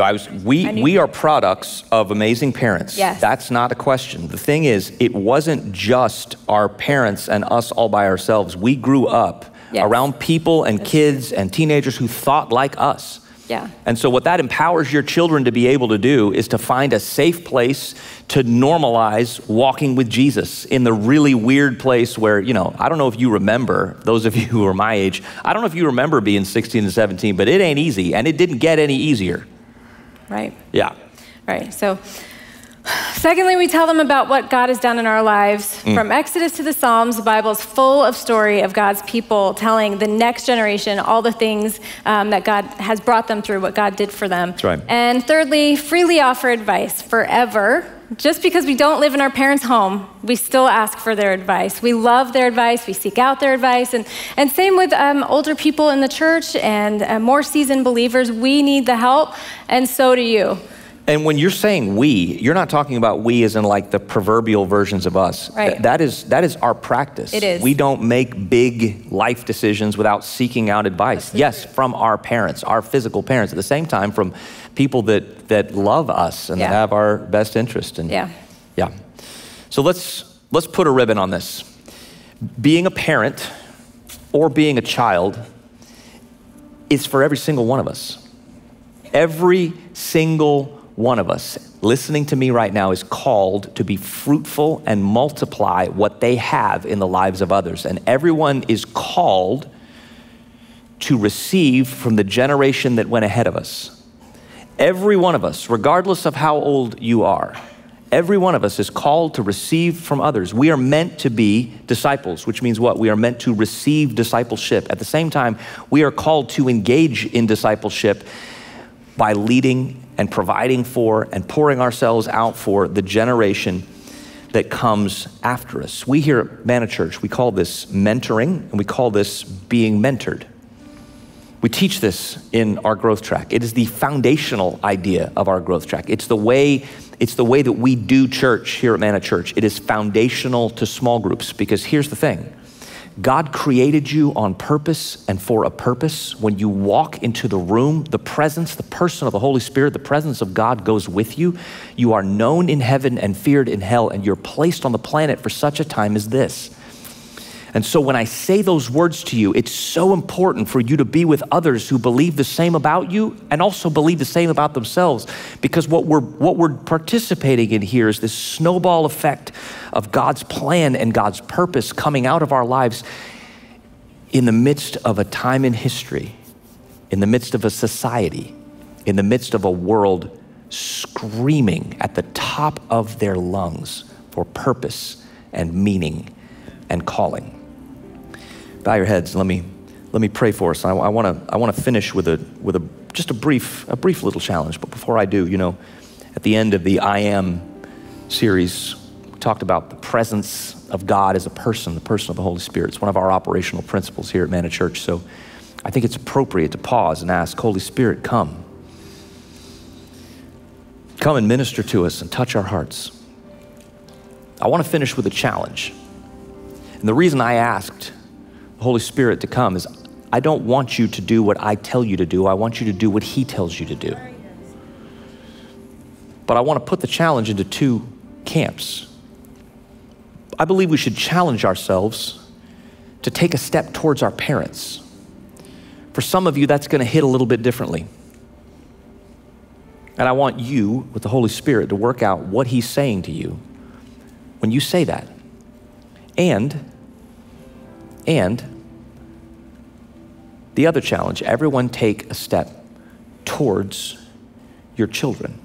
I was, we, we are products of amazing parents. Yes. That's not a question. The thing is, it wasn't just our parents and us all by ourselves. We grew up Yes. around people and kids and teenagers who thought like us. Yeah, And so, what that empowers your children to be able to do is to find a safe place to normalize walking with Jesus in the really weird place where, you know, I don't know if you remember, those of you who are my age, I don't know if you remember being 16 and 17, but it ain't easy, and it didn't get any easier. right. Yeah. Right. So, secondly, we tell them about what God has done in our lives. Mm. From Exodus to the Psalms, the Bible is full of story of God's people telling the next generation all the things um, that God has brought them through, what God did for them. That's right. And thirdly, freely offer advice forever. Just because we don't live in our parents' home, we still ask for their advice. We love their advice. We seek out their advice. And, and same with um, older people in the church and uh, more seasoned believers. We need the help, and so do you. And when you're saying we, you're not talking about we as in like the proverbial versions of us. Right. Th- that is that is our practice. It is. We don't make big life decisions without seeking out advice. yes, from our parents, our physical parents. At the same time, from people that that love us and that have our best interest. And Yeah. yeah. So let's, let's put a ribbon on this. Being a parent or being a child is for every single one of us. Every single one of us listening to me right now is called to be fruitful and multiply what they have in the lives of others. And everyone is called to receive from the generation that went ahead of us. Every one of us, regardless of how old you are, every one of us is called to receive from others. We are meant to be disciples, which means what? We are meant to receive discipleship. At the same time, we are called to engage in discipleship by leading and providing for and pouring ourselves out for the generation that comes after us. We here at Manna Church, we call this mentoring and we call this being mentored. We teach this in our growth track. It is the foundational idea of our growth track. It's the way it's the way that we do church here at Manna Church. It is foundational to small groups because here's the thing. God created you on purpose and for a purpose. When you walk into the room, the presence, the person of the Holy Spirit, the presence of God goes with you. You are known in heaven and feared in hell, and you're placed on the planet for such a time as this. And so when I say those words to you, it's so important for you to be with others who believe the same about you and also believe the same about themselves. Because what we're, what we're participating in here is this snowball effect of God's plan and God's purpose coming out of our lives in the midst of a time in history, in the midst of a society, in the midst of a world screaming at the top of their lungs for purpose and meaning and calling bow your heads. Let me, let me pray for us. I, I want to I wanna finish with, a, with a, just a brief, a brief little challenge. But before I do, you know, at the end of the I Am series, we talked about the presence of God as a person, the person of the Holy Spirit. It's one of our operational principles here at Manna Church. So I think it's appropriate to pause and ask, Holy Spirit, come. Come and minister to us and touch our hearts. I want to finish with a challenge. And the reason I asked Holy Spirit to come is I don't want you to do what I tell you to do. I want you to do what He tells you to do. But I want to put the challenge into two camps. I believe we should challenge ourselves to take a step towards our parents. For some of you, that's going to hit a little bit differently. And I want you, with the Holy Spirit, to work out what He's saying to you when you say that. And and the other challenge everyone take a step towards your children,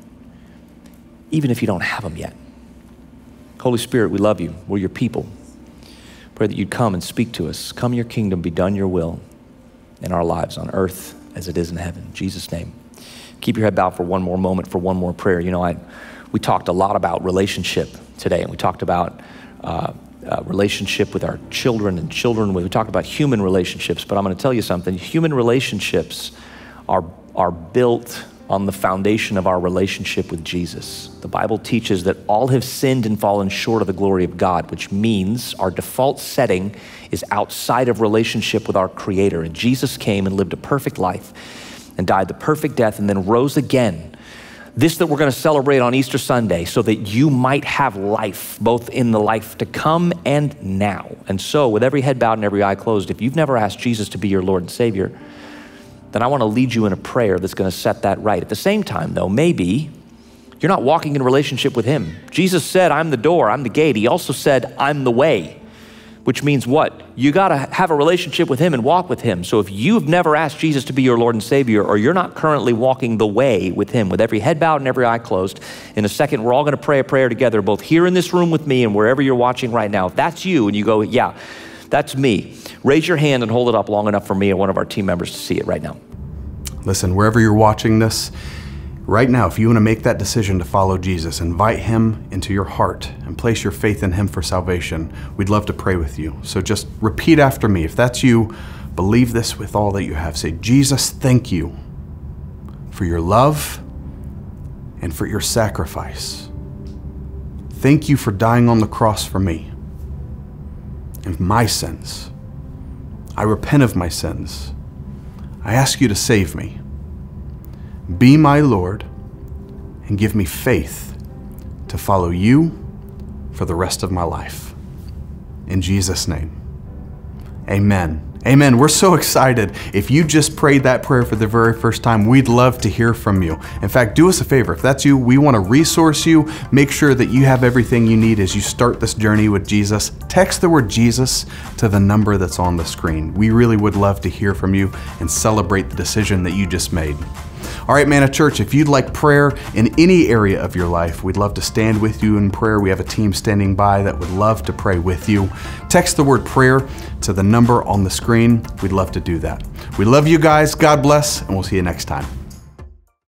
even if you don't have them yet. Holy Spirit, we love you. We're your people. Pray that you'd come and speak to us. Come your kingdom, be done your will in our lives on earth as it is in heaven. In Jesus' name. Keep your head bowed for one more moment, for one more prayer. You know, I, we talked a lot about relationship today, and we talked about uh, uh, relationship with our children and children. We talk about human relationships, but I'm going to tell you something. Human relationships are, are built on the foundation of our relationship with Jesus. The Bible teaches that all have sinned and fallen short of the glory of God, which means our default setting is outside of relationship with our Creator. And Jesus came and lived a perfect life and died the perfect death and then rose again this that we're going to celebrate on Easter Sunday so that you might have life, both in the life to come and now. And so, with every head bowed and every eye closed, if you've never asked Jesus to be your Lord and Savior, then I want to lead you in a prayer that's going to set that right. At the same time, though, maybe you're not walking in relationship with Him. Jesus said, I'm the door, I'm the gate. He also said, I'm the way which means what? You got to have a relationship with Him and walk with Him. So if you've never asked Jesus to be your Lord and Savior, or you're not currently walking the way with Him, with every head bowed and every eye closed, in a second, we're all going to pray a prayer together, both here in this room with me and wherever you're watching right now. If that's you and you go, yeah, that's me, raise your hand and hold it up long enough for me and one of our team members to see it right now. Listen, wherever you're watching this, Right now, if you want to make that decision to follow Jesus, invite Him into your heart and place your faith in Him for salvation, we'd love to pray with you. So just repeat after me. If that's you, believe this with all that you have. Say, Jesus, thank you for your love and for your sacrifice. Thank you for dying on the cross for me and my sins. I repent of my sins. I ask you to save me. Be my Lord and give me faith to follow you for the rest of my life. In Jesus' name, amen. Amen. We're so excited. If you just prayed that prayer for the very first time, we'd love to hear from you. In fact, do us a favor. If that's you, we want to resource you. Make sure that you have everything you need as you start this journey with Jesus. Text the word Jesus to the number that's on the screen. We really would love to hear from you and celebrate the decision that you just made. All right, Manna Church, if you'd like prayer in any area of your life, we'd love to stand with you in prayer. We have a team standing by that would love to pray with you. Text the word prayer to the number on the screen. We'd love to do that. We love you guys. God bless, and we'll see you next time.